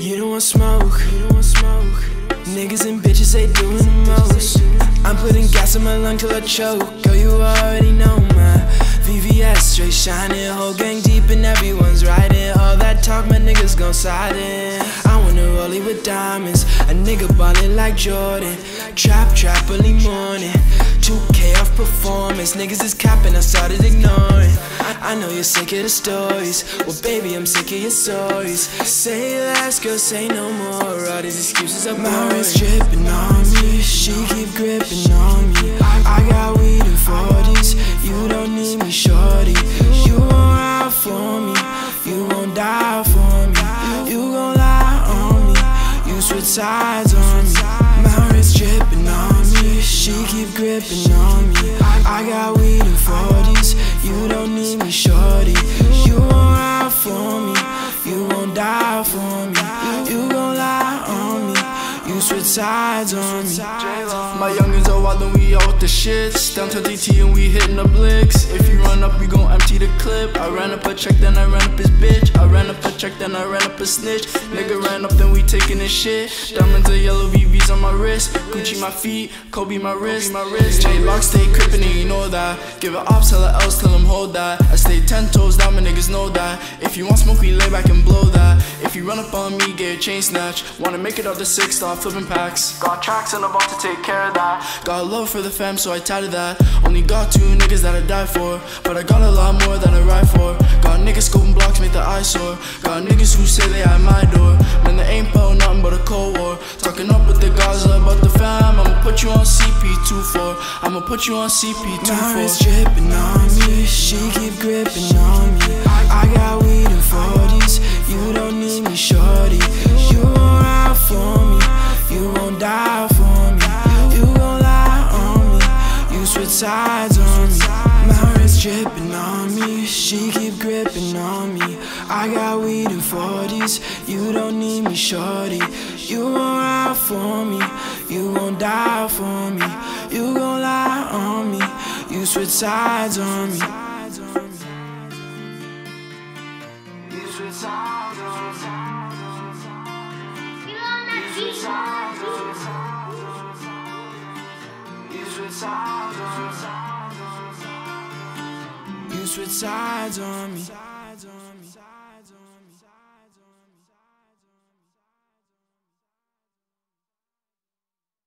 You don't want smoke, you don't want smoke. Niggas and bitches, they doing the most. I'm putting gas in my lung till I choke. Girl, you already know my VVS straight shining. Whole gang deep and everyone's riding. All that talk, my niggas gon' side in. I wanna roll it with diamonds. A nigga ballin' like Jordan. Trap, trap, early morning. 2K off performance. Niggas is capping, I started ignoring. I, know you're sick of the stories. Well, baby, I'm sick of your stories. Say less, girl, say no more. All these excuses are boring. My wrist dripping on me. She keep gripping on me. I, I got weed and 40s. You don't need me, shorty. You won't ride for me. You won't die for me. You gon' lie on me. You switch sides on me. For me. You gon' lie on me. You switch sides on me. My youngins are wild and we out the shits. Down to DT and we hitting the blicks. If you run up, we gon' empty the clip. I ran up a check, then I ran up his bitch. I ran up a check, then I ran up a snitch. Nigga ran up, then we taking his shit. Diamonds are yellow VVs on my wrist. Gucci my feet, Kobe my wrist. My wrist. J Lock stay crippin' and you know that. Give it up, tell it else, tell him hold that. I stay ten toes down, my niggas know that. If you want smoke, we lay back and blow you run up on me, get a chain snatch. Wanna make it up to six, start flipping packs. Got tracks and I'm about to take care of that. Got love for the fam, so I tatted that. Only got two niggas that I die for. But I got a lot more than I ride for. Got niggas scoping blocks, make the eye sore. Got niggas who say they at my door. Man, they ain't about nothing but a cold war. Talking up with the Gaza about the fam. I'ma put you on CP24. I'ma put you on My wrist CP24. dripping on me. She keep gripping on me. I got weed die for me. You gon' lie on me. You switch sides on me. My wrist dripping on me. She keep gripping on me. I got weed and 40s. You don't need me, shorty. You won't ride for me. You won't die for me. You gon' lie on me. You switch sides on me. You switch sides on me. Switch sides on me.